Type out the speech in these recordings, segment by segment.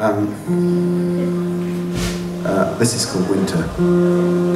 Um, uh, this is called Winter.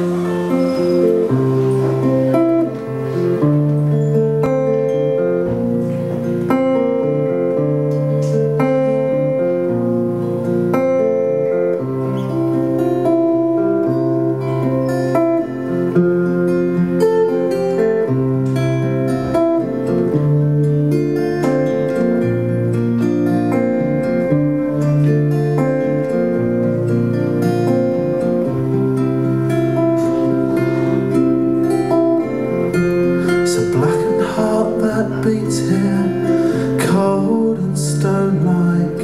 Stone-like.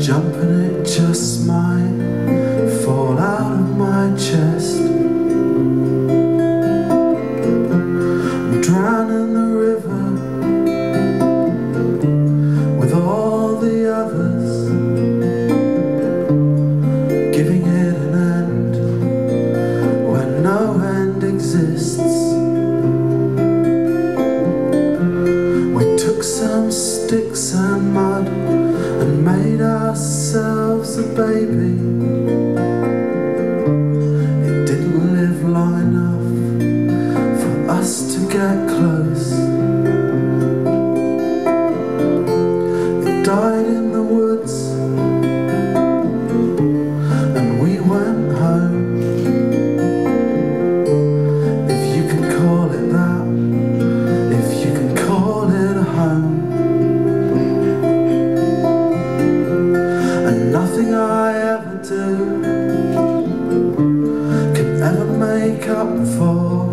Jumping it just might fall out of my chest. I'm drowning the river with all the others, giving it an end when no end exists. Made ourselves a baby. It didn't live long enough for us to get close. can ever make up for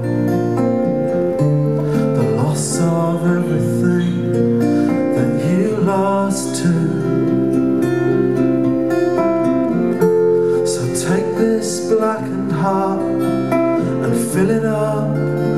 the loss of everything that you lost to. So take this blackened heart and fill it up.